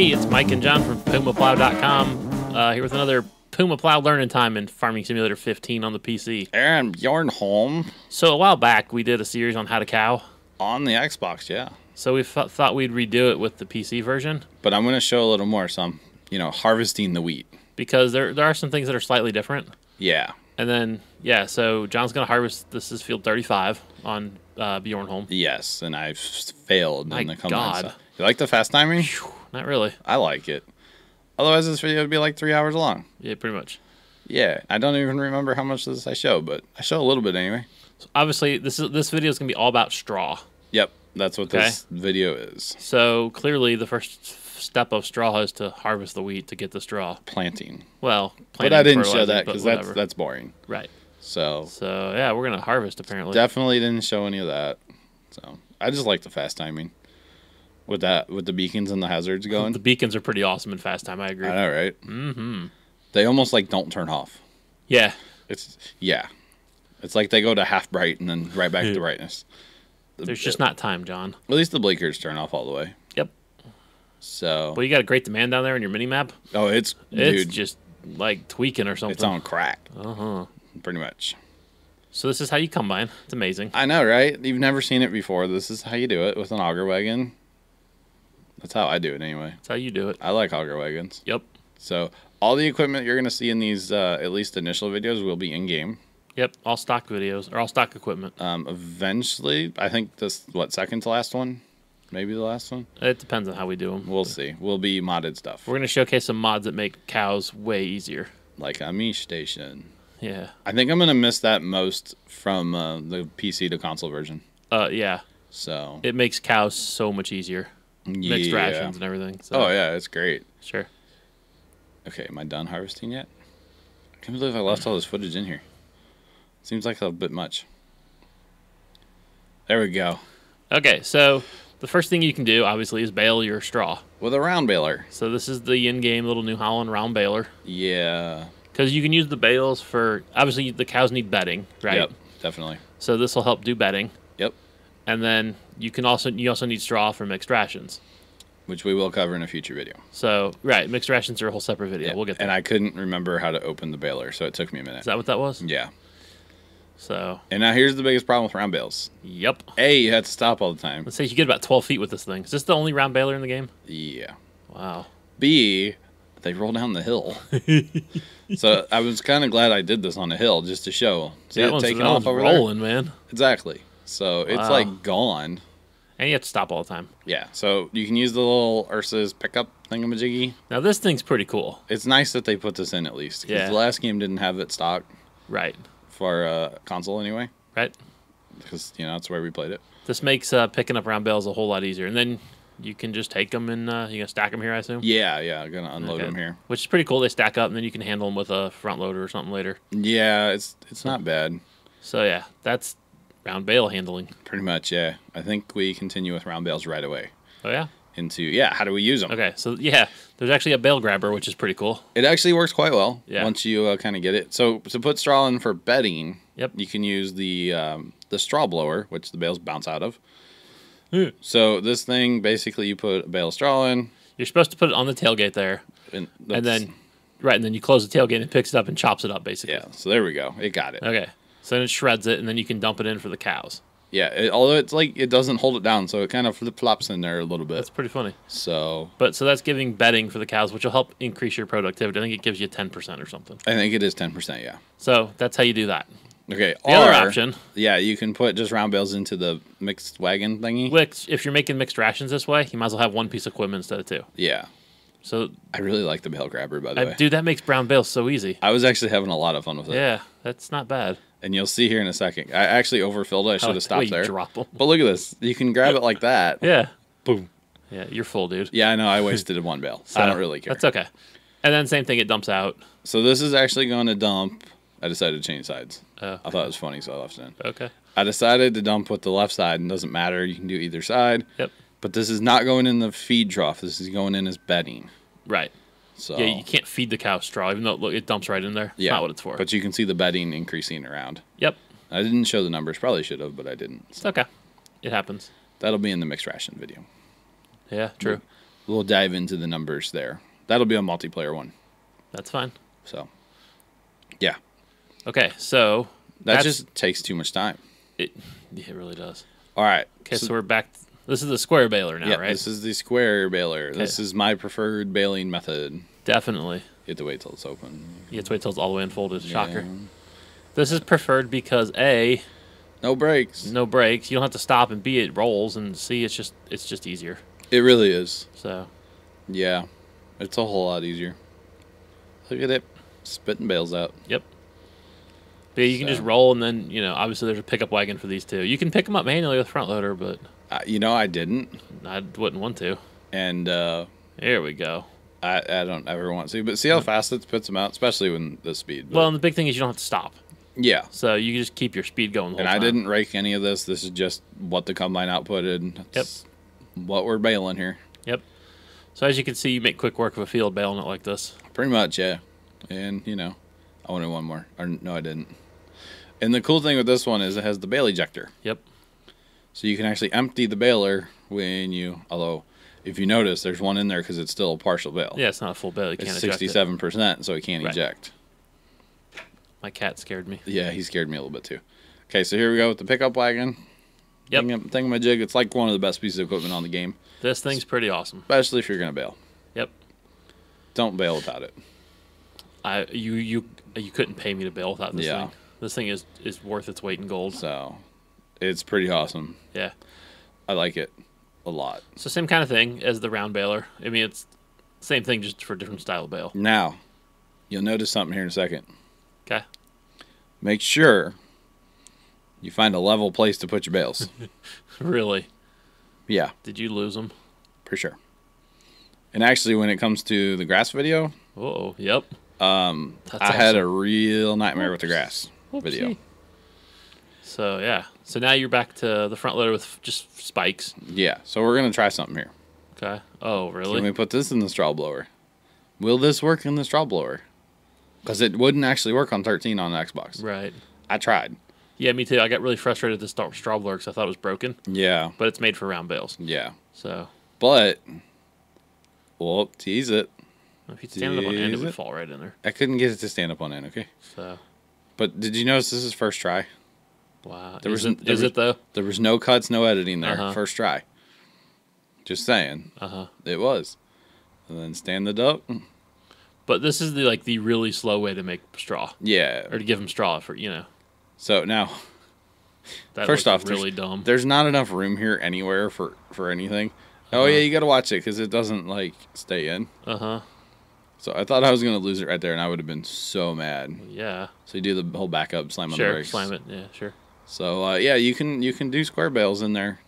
Hey, it's Mike and Jon from PumaPlow.com. Uh, here with another Puma Plow learning time in Farming Simulator 15 on the PC. Aaron Bjornholm So a while back, we did a series on how to cow. on the Xbox, yeah. So we th- thought we'd redo it with the PC version But I'm going to show a little more. So I'm, you know, harvesting the wheat. because there there are some things that are slightly different. Yeah. And then yeah, so Jon's gonna harvest. This is field 35 on uh, Bjornholm. Yes, and I've failed My in the God. You like the fast timing? Not really. I like it. Otherwise, this video would be like three hours long. Yeah, pretty much. Yeah, I don't even remember how much of this I show, but I show a little bit anyway. So obviously, this is this video is gonna be all about straw. Yep, that's what this video is. So clearly, the first step of straw is to harvest the wheat to get the straw. Planting. Well, But I didn't show that because that's that's boring. right. So So yeah, we're gonna harvest apparently. definitely didn't show any of that. So I just like the fast timing with that with the beacons and the hazards going. the beacons are pretty awesome in fast time. I agree. I know, right? Mm-hmm. They almost like don't turn off. yeah, It's yeah. It's like they go to half bright and then right back to brightness. there's just not time, Jon. At least the blinkers turn off all the way. Yep. So Well, you got a great demand down there in your mini map. oh, it's It's dude, just like tweaking or something. it's on crack. Uh huh. Pretty much. So this is how you combine. It's amazing. I know, right? You've never seen it before. This is how you do it with an auger wagon. That's how I do it anyway. That's how you do it. I like auger wagons. Yep. So all the equipment you're gonna see in these uh, at least initial videos will be in game. Yep. All stock videos or all stock equipment. Um, eventually, I think this what second to last one, maybe the last one. It depends on how we do them. We'll see. We'll be modded stuff We're gonna showcase some mods that make cows way easier. like a Mish station. Yeah. I think I'm gonna miss that most from uh, the PC to console version. Uh, yeah. So It makes cows so much easier. Mixed yeah. rations and everything. So Oh yeah, it's great. sure. Okay, am I done harvesting yet? I can't believe I left all this footage in here. Seems like a bit much. There we go. Okay, so the first thing you can do, obviously, is bale your straw. With a round baler. So this is the in-game little New Holland round baler Yeah. because you can use the bales for obviously the cows need bedding, right? Yep. Definitely. So this will help do bedding. And then you can also you also need straw for mixed rations. Which we will cover in a future video. So right, mixed rations are a whole separate video. Yeah, We'll get there. And I couldn't remember how to open the baler, so it took me a minute. Is that what that was? Yeah. So And now here's the biggest problem with round bales. yep. A, you have to stop all the time. Let's say you get about 12 feet with this thing. Is this the only round baler in the game? Yeah. Wow. B, they roll down the hill. so I was kind of glad I did this on a hill just to show. See that it one's, taking off over there? rolling, man. Exactly. So it's Wow. like gone. And you have to stop all the time. Yeah. So you can use the little Ursus pickup thingamajiggy. Now this thing's pretty cool. It's nice that they put this in at least. 'cause Yeah. The last game didn't have it stock Right. for uh, console anyway. Right. Because, you know, that's where we played it. This makes uh, picking up round bales a whole lot easier. And then you can just take them and uh, you can stack them here, I assume. Yeah, yeah. I'm going to unload Okay. them here. Which is pretty cool. They stack up and then you can handle them with a front loader or something later. Yeah, it's it's not bad. So yeah, that's round bale handling. Pretty much, yeah. I think we continue with round bales right away. Oh yeah. Into, yeah, how do we use them? Okay. So yeah, there's actually a bale grabber, which is pretty cool. It actually works quite well Yeah. once you uh, kind of get it. So to put straw in for bedding, Yep. you can use the um, the straw blower, which the bales bounce out of. Hmm. So this thing, basically, you put a bale of straw in, You're supposed to put it on the tailgate there, and, and then right, and then you close the tailgate and it picks it up and chops it up, basically. yeah. So there we go. It got it. Okay. So then it shreds it, and then you can dump it in for the cows. Yeah. It, although it's like it doesn't hold it down, so it kind of flip flops in there a little bit. That's pretty funny. So But so that's giving bedding for the cows, which will help increase your productivity. I think it gives you ten percent or something. I think it is ten percent. Yeah. So that's how you do that. Okay. The other option, Yeah, you can put just round bales into the mixed wagon thingy. which if you're making mixed rations this way, you might as well have one piece of equipment instead of two. Yeah. So, I really like the bale grabber, by the I, way. dude, that makes brown bales so easy. I was actually having a lot of fun with it. Yeah, that's not bad. And you'll see here in a second. I actually overfilled it. I should have stopped you there. Drop 'em. But look at this. You can grab it like that. Yeah, Boom. yeah, you're full, dude. Yeah, I know. I wasted one bale, so I Uh, don't really care. That's okay. And then same thing, it dumps out. So this is actually going to dump. I decided to change sides. Oh, I thought it was funny, so I left it in. okay. I decided to dump with the left side, and doesn't matter. You can do either side. Yep. But this is not going in the feed trough. This is going in as bedding. Right. So Yeah, you can't feed the cow straw, even though look, it dumps right in there. Yeah, not what it's for. But you can see the bedding increasing around. yep. I didn't show the numbers. Probably should have, but I didn't. It's okay. It happens. That'll be in the mixed ration video. Yeah, true. we'll dive into the numbers there. That'll be a multiplayer one. That's fine. So, yeah, Okay, so that just takes too much time. it it really does. All right. Okay, so, we're back. This is the square baler now, yeah, right? this is the square baler. This is my preferred baling method. Definitely. You have to wait till it's open. You have to wait till it's all the way unfolded. Shocker. Yeah. This is preferred because a No breaks. no breaks. You don't have to stop, and b it rolls, and c it's just it's just easier. It really is. So Yeah, it's a whole lot easier. Look at it, spitting bales out. yep. But yeah, you can just roll, and then you know obviously there's a pickup wagon for these two. You can pick them up manually with front loader, but Uh, you know, I didn't, I wouldn't want to. and uh, There we go. I I don't ever want to. But see how fast it puts them out, especially when the speed. But, Well, and the big thing is you don't have to stop, yeah. so you can just keep your speed going. And I time. didn't rake any of this. This is just what the combine outputted. That's What we're baling here, Yep. So as you can see, you make quick work of a field baling it like this. pretty much, yeah. And you know, I wanted one more. Or no, I didn't. And the cool thing with this one is it has the bale ejector. Yep. So you can actually empty the baler when you, although if you notice, there's one in there because it's still a partial bale. Yeah, it's not a full bale. You can't it's sixty-seven percent, so it can't Right. eject. My cat scared me. Yeah, he scared me a little bit too. Okay, so here we go with the pickup wagon. Yep. Thingam- Thingamajig. It's like one of the best pieces of equipment on the game, This thing's pretty awesome. especially if you're gonna bale. Yep. Don't bale without it. I you you you couldn't pay me to bale without this Yeah. thing. This thing is is worth its weight in gold. So, it's pretty awesome. Yeah. I like it a lot. So same kind of thing as the round baler. I mean, it's same thing just for a different style of bale. Now, you'll notice something here in a second. Okay. Make sure you find a level place to put your bales. Really? yeah, Did you lose them? for sure. And actually, when it comes to the grass video, Oh, yep. um, That's I had a real nightmare with the grass video. So yeah. So now you're back to the front loader with just spikes. Yeah, so we're gonna try something here. Okay. Oh, Can really? we put this in the straw blower? Will this work in the straw blower? Because it wouldn't actually work on 13 on the Xbox. Right. I tried. Yeah, me too. I got really frustrated with this straw- blower because I thought it was broken, Yeah, but it's made for round bales. yeah. So But, well, tease it. if you stand it up on end, it Is would fall right in there. I couldn't get it to stand up on end, okay? So But did you notice this is first try? Wow. There is was- it, there is was- it though? There was no cuts, no editing there. Uh-huh. First try. Just saying. Uh huh. It was. And then stand it up. But this is the like the really slow way to make straw Yeah. or to give them straw for you know. So now, That First off, there's- really dumb. there's not enough room here anywhere for, for anything. Oh, Uh-huh. yeah, you got to watch it because it doesn't, like, stay in. Uh huh. So I thought I was going to lose it right there, and I would have been so mad. Yeah. So you do the whole backup, slam on the brakes. Sure. Slam it. Yeah. Sure. So uh, yeah, you can you can do square bales in there,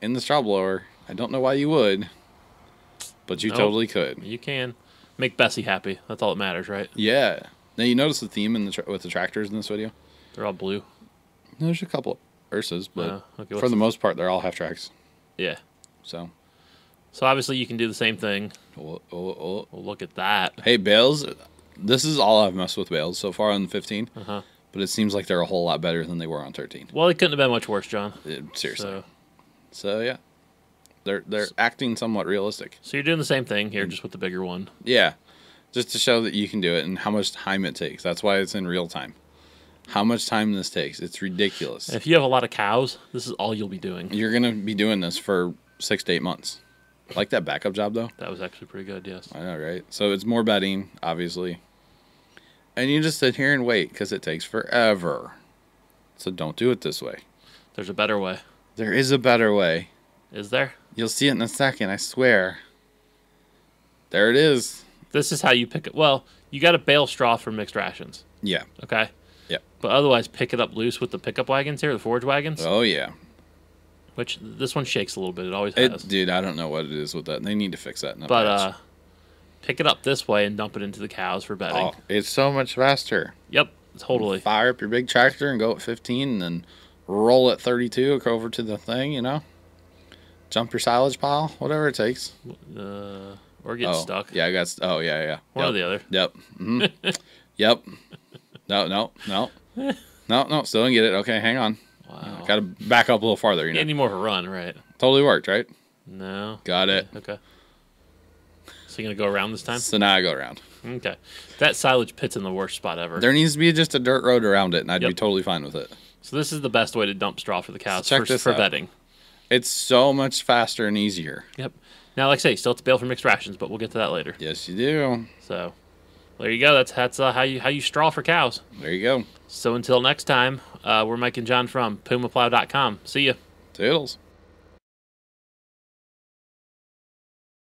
in the straw blower. I don't know why you would, but you Nope. totally could. You can make Bessie happy. That's all that matters, right? Yeah. Now you notice the theme in the with the tractors in this video. They're all blue. There's a couple Ursas, but Uh, okay, for what's the most part, they're all half tracks. Yeah. So, So obviously you can do the same thing. oh, oh, oh. Well, look at that. hey bales, this is all I've messed with bales so far on the 15. Uh huh. But it seems like they're a whole lot better than they were on 13. Well, it couldn't have been much worse, Jon. Uh, seriously. So, So yeah, they're they're acting somewhat realistic. so you're doing the same thing here, just with the bigger one. Yeah, just to show that you can do it and how much time it takes. That's why it's in real time. How much time this takes? It's ridiculous. If you have a lot of cows, this is all you'll be doing. You're gonna be doing this for six to eight months. Like that backup job though. That was actually pretty good. Yes. I know, right? So it's more bedding, obviously, and you just sit here and wait because it takes forever. So don't do it this way. There's a better way. There is a better way. Is there? You'll see it in a second. I swear. There it is. This is how you pick it. Well, you got to bale straw for mixed rations. Yeah. Okay. Yep. But otherwise, pick it up loose with the pickup wagons here, the forage wagons, Oh yeah. which this one shakes a little bit. It always has. It, dude, I don't know what it is with that. They need to fix that. In the but patch. uh, pick it up this way and dump it into the cows for bedding. Oh, it's so much faster. Yep. Totally. Fire up your big tractor and go at 15 and then roll at 32 go over to the thing, you know? Jump your silage pile, whatever it takes. Uh, or get oh, stuck. Yeah, I got. st- Oh, yeah, yeah. One yep. or the other. Yep. hmm yep. No, no, no. No, no, still didn't get it. Okay, hang on. Wow. Got to back up a little farther, you know? Any more of a run, right? Totally worked, right? No. Got it. Okay. So you're gonna go around this time? So now I go around. Okay. That silage pit's in the worst spot ever. There needs to be just a dirt road around it, and I'd be totally fine with it. so this is the best way to dump straw for the cows check for, this for out. bedding. It's so much faster and easier. Yep. Now, like I say, still have to bale for mixed rations, but we'll get to that later. Yes, you do. So there you go. That's that's uh, how you how you straw for cows. There you go. So until next time, uh, we're Mike and Jon from PumaPlow.com. See ya. Toodles.